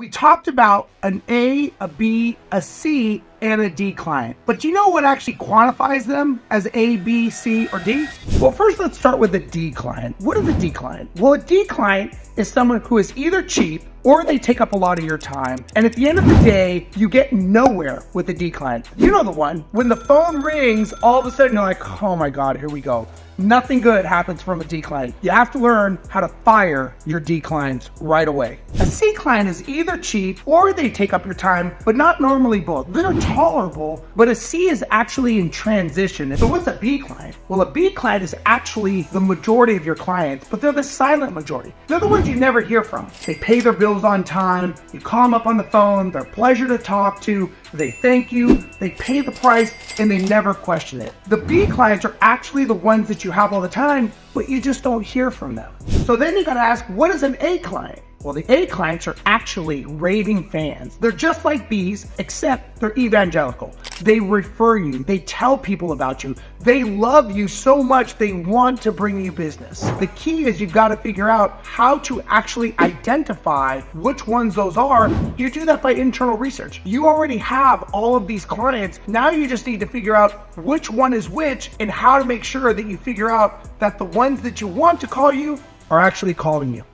We talked about an A, a B, a C, and a D client. But do you know what actually quantifies them as A, B, C, or D? Well, first let's start with a D client. What is a D client? Well, a D client is someone who is either cheap or they take up a lot of your time. And at the end of the day, you get nowhere with a D client. You know the one. When the phone rings, all of a sudden you're like, oh my God, here we go. Nothing good happens from a D client. You have to learn how to fire your D clients right away. A C client is either cheap or they take up your time, but not normally both. They're tolerable, but a C is actually in transition. So what's a B client? Well, a B client is actually the majority of your clients, but they're the silent majority. They're the ones you never hear from. They pay their bills on time, you call them up on the phone, they're a pleasure to talk to, they thank you, they pay the price, and they never question it. The B clients are actually the ones that you have all the time, but you just don't hear from them. So then you gotta ask, what is an A client? Well, the A clients are actually raving fans. They're just like Bs, except they're evangelical. They refer you, they tell people about you, they love you so much they want to bring you business. The key is you've got to figure out how to actually identify which ones those are. You do that by internal research. You already have all of these clients. Now you just need to figure out which one is which and how to make sure that you figure out that the ones that you want to call you are actually calling you.